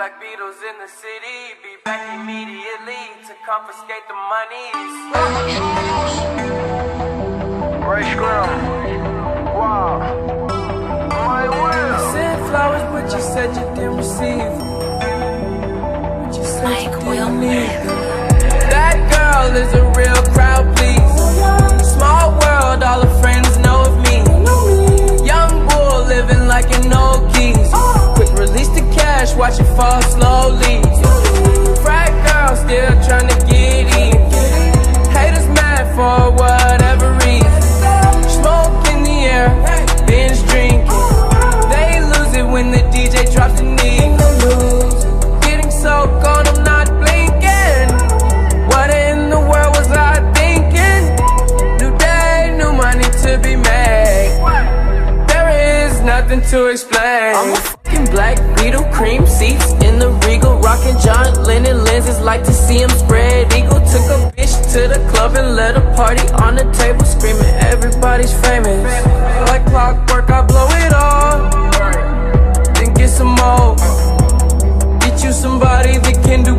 black Beatles in the city. Be back immediately to confiscate the monies. Ray Scrum. Wow. My will. Sent flowers, but you said you didn't receive. But you said you didn't need them. That girl is a fall slowly. Frat girl still trying to get in. Haters mad for whatever reason. Smoke in the air, binge drinking. They lose it when the DJ drops the knee. Getting so gone, I'm not blinking. What in the world was I thinking? New day, new money to be made. There is nothing to explain. Dragon, black beetle, cream seats in the regal rocking John Lennon lenses, like to see him spread. Eagle Took a bitch to the club and let a party on the table Screaming, everybody's famous. Like clockwork, I blow it all. Then get some more. Get you somebody that can do